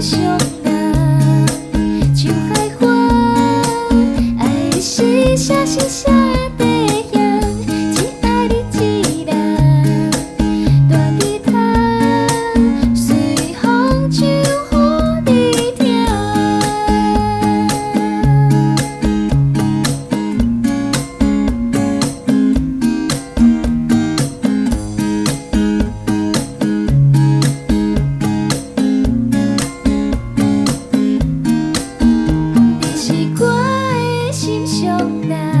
since you now.